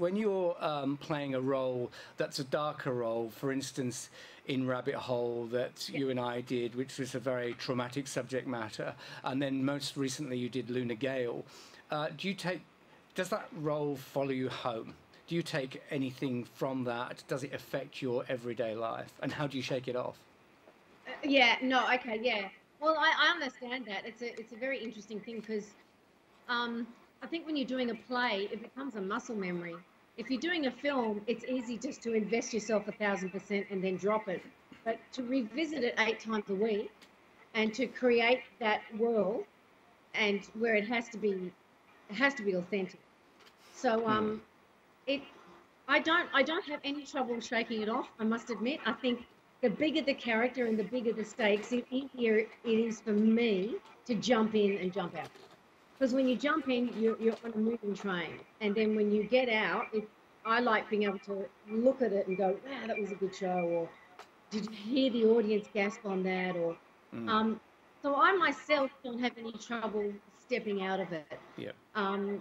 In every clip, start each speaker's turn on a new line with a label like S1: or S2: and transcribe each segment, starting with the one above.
S1: when you're um, playing a role that's a darker role, for instance, in Rabbit Hole that you and I did, which was a very traumatic subject matter, and then most recently you did Luna Gale. Uh, do you take? Does that role follow you home? Do you take anything from that? Does it affect your everyday life? And how do you shake it off?
S2: Uh, yeah. No. Okay. Yeah. Well, I, I understand that. It's a it's a very interesting thing because um, I think when you're doing a play, it becomes a muscle memory. If you're doing a film, it's easy just to invest yourself a thousand percent and then drop it. But to revisit it eight times a week and to create that world and where it has to be it has to be authentic. So um, mm. it I don't I don't have any trouble shaking it off. I must admit. I think the bigger the character and the bigger the stakes, in here it is for me to jump in and jump out. Because when you jump in, you're, you're on a moving train, and then when you get out, I like being able to look at it and go, "Wow, that was a good show," or "Did you hear the audience gasp on that?" Or mm. um, so I myself don't have any trouble stepping out of it.
S1: Yeah.
S2: Um,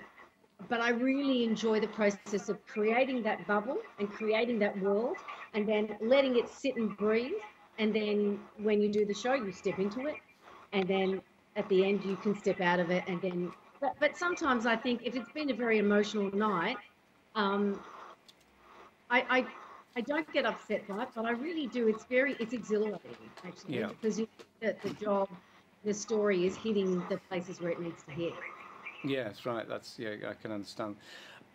S2: but I really enjoy the process of creating that bubble and creating that world and then letting it sit and breathe. And then when you do the show, you step into it. And then at the end, you can step out of it. And then, but, but sometimes I think if it's been a very emotional night, um, I, I, I don't get upset by it, but I really do. It's very, it's exhilarating actually
S1: yeah.
S2: because you, the, the job, the story is hitting the places where it needs to hit.
S1: Yes, right. That's yeah, I can understand.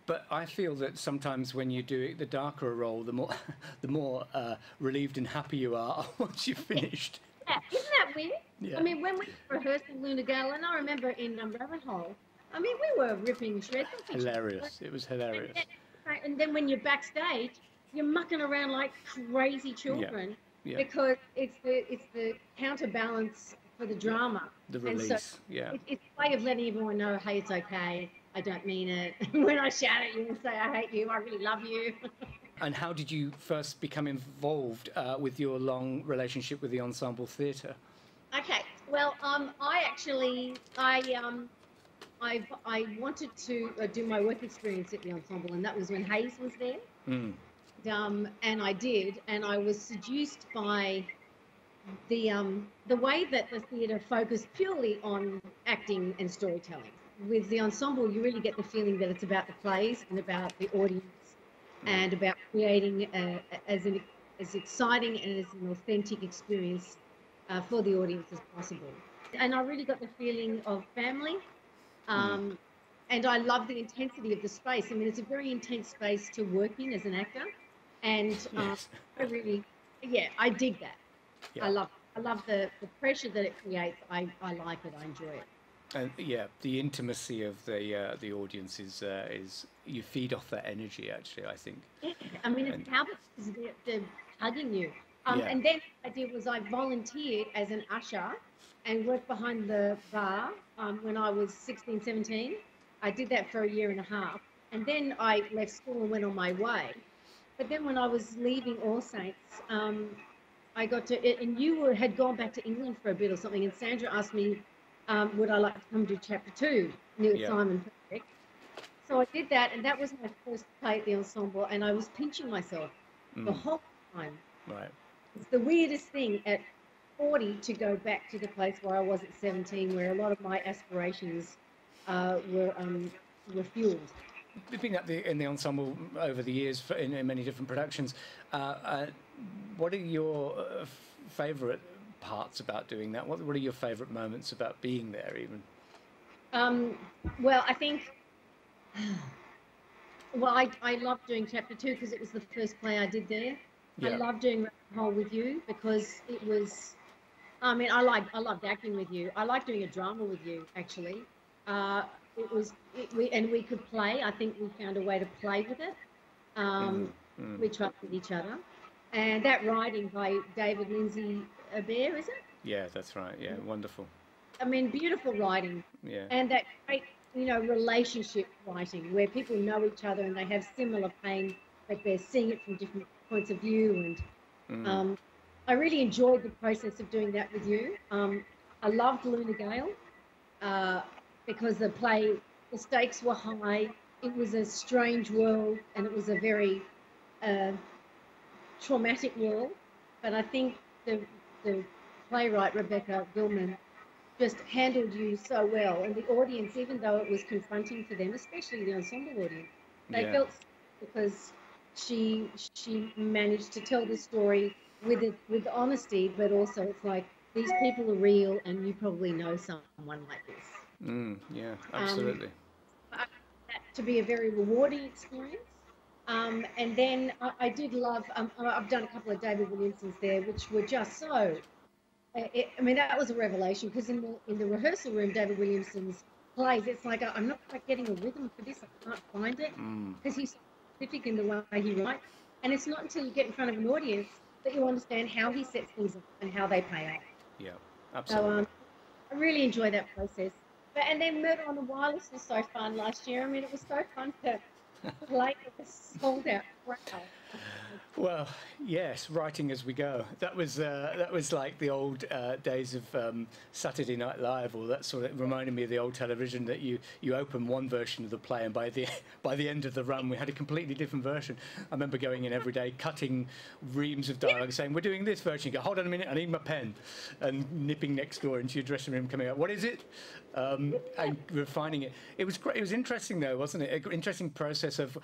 S1: But I feel that sometimes when you do it, the darker a role, the more the more uh, relieved and happy you are once you've finished.
S2: Yeah, isn't that weird? Yeah. I mean, when we rehearsed in Luna Gale, and I remember in um, Rabbit Hole, I mean, we were ripping shreds.
S1: Hilarious! It was hilarious.
S2: And, and, then when you're backstage, you're mucking around like crazy children yeah. Yeah. because it's the it's the counterbalance for the drama.
S1: The release, so yeah.
S2: It, it's a way of letting everyone know, hey, it's okay. I don't mean it. when I shout at you and say I hate you, I really love you.
S1: and how did you first become involved uh, with your long relationship with the ensemble theatre?
S2: Okay, well, um, I actually, I, um, I, I wanted to uh, do my work experience at the ensemble, and that was when Hayes was there.
S1: Mm.
S2: Um, and I did, and I was seduced by the um, the way that the theatre focused purely on acting and storytelling. With the ensemble, you really get the feeling that it's about the plays and about the audience, and about creating a, as an as exciting and as an authentic experience uh, for the audience as possible. And I really got the feeling of family. Um, mm. And I love the intensity of the space. I mean, it's a very intense space to work in as an actor. And uh, yes. I really, yeah, I dig that. Yeah. I love I love the, the pressure that it creates. I, I like it. I enjoy it.
S1: And yeah, the intimacy of the uh, the audience is uh, is you feed off that energy. Actually, I think.
S2: Yeah, I mean, it's how they're, they're hugging you. Um, yeah. And then I did was I volunteered as an usher and worked behind the bar um, when I was 16, 17. I did that for a year and a half. And then I left school and went on my way. But then when I was leaving All Saints, um, I got to, and you were, had gone back to England for a bit or something, and Sandra asked me, um, would I like to come to chapter two, Neil yeah. Simon project. So I did that, and that was my first play at the ensemble, and I was pinching myself mm. the whole time.
S1: Right.
S2: It's the weirdest thing at 40 to go back to the place where I was at 17, where a lot of my aspirations uh, were um, were fueled.
S1: Being at the in the ensemble over the years for, in, in, many different productions, uh, uh, what are your uh, favourite parts about doing that? What, what are your favourite moments about being there, even?
S2: Um, well, I think. Well, I, I love doing chapter two because it was the first play I did there. Yeah. I love doing Hole with you because it was. I mean, I like I loved acting with you. I like doing a drama with you actually. Uh, it was it, we and we could play. I think we found a way to play with it. Um, mm, mm. We trusted each other, and that writing by David Lindsay Abaire, is it?
S1: Yeah, that's right. Yeah, wonderful.
S2: I mean, beautiful writing.
S1: Yeah.
S2: And that great, you know, relationship writing where people know each other and they have similar pain, but they're seeing it from different points of view. And mm. um, I really enjoyed the process of doing that with you. Um, I loved Luna Gale uh, because the play, the stakes were high. it was a strange world and it was a very uh, traumatic world. But I think the the playwright Rebecca Gilman just handled you so well, and the audience, even though it was confronting for them, especially the ensemble audience, they
S1: Yeah.
S2: felt because she she managed to tell the story with it with honesty, but also it's like these people are real, and you probably know someone like this.
S1: Mm, yeah,
S2: Um,
S1: absolutely.
S2: that to be a very rewarding experience. Um, and then I, I did love, um, I've done a couple of David Williamsons there, which were just so, uh, it, I mean, that was a revelation because in the, in the rehearsal room, David Williamson's plays, it's like, I'm not quite getting a rhythm for this, I can't find it
S1: Mm,
S2: because he's specific in the way he writes. And it's not until you get in front of an audience that you understand how he sets things up and how they pay off.
S1: yeah,
S2: So
S1: absolutely.
S2: um, I really enjoy that process. But and then Murder on the Wireless was so fun last year. I mean, it was so fun to play with a sold out
S1: Well, yes, writing as we go. That was uh, that was like the old uh, days of um, Saturday Night Live, or that sort of reminded me of the old television that you you open one version of the play, and by the by the end of the run, we had a completely different version. I remember going in every day, cutting reams of dialogue, saying, "We're doing this version." You go, "Hold on a minute, I need my pen," and nipping next door into your dressing room, coming out, "What is it?" Um, and refining it. It was great. It was interesting though, wasn't it? An interesting process of,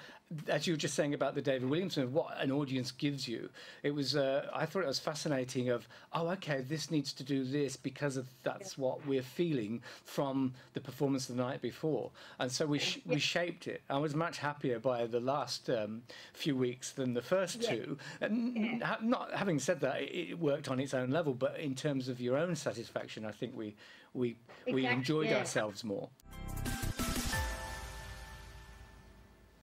S1: as you were just saying about the David Williamson, of what an audience gives you. It was. Uh, I thought it was fascinating. Of oh, okay, this needs to do this because of that's what we're feeling from the performance the night before, and so we sh- we shaped it. I was much happier by the last um, few weeks than the first
S2: Yeah.
S1: two. And ha- not having said that, it, it worked on its own level, but in terms of your own satisfaction, I think we we we enjoyed
S2: yeah.
S1: ourselves more.